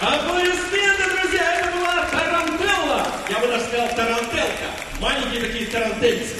А аплодисменты, друзья! Это была Тарантелла! Я бы даже сказал Тарантелка. Маленькие такие тарантельцы.